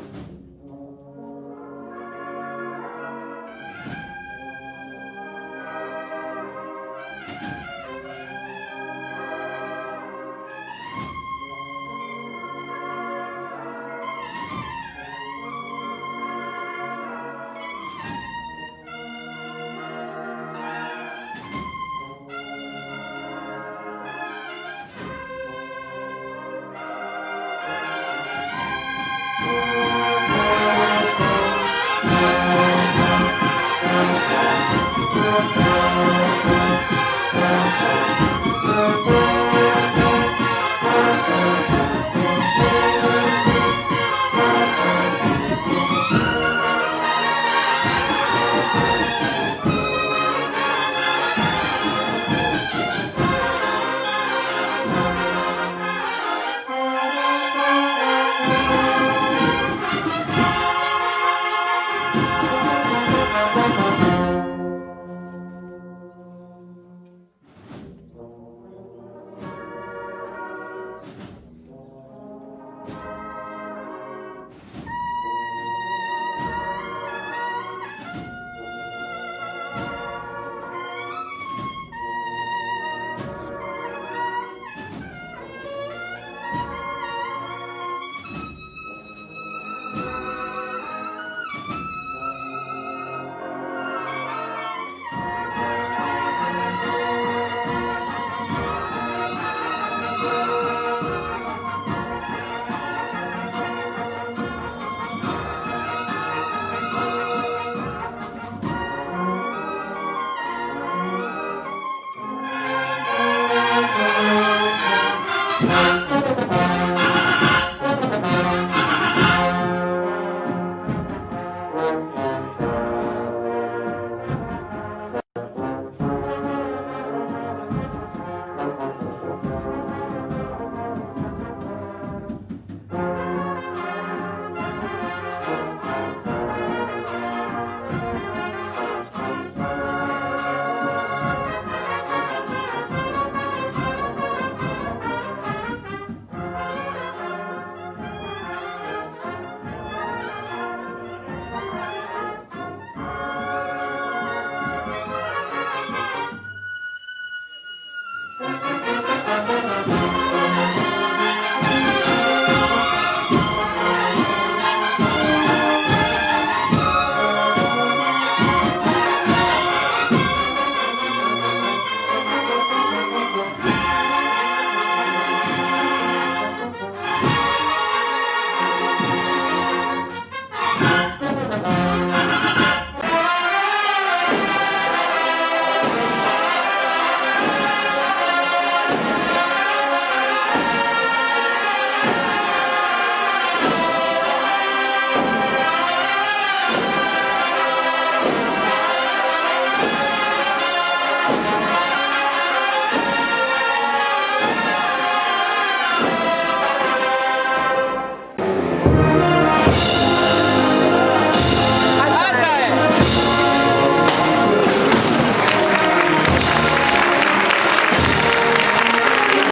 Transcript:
you. Bye.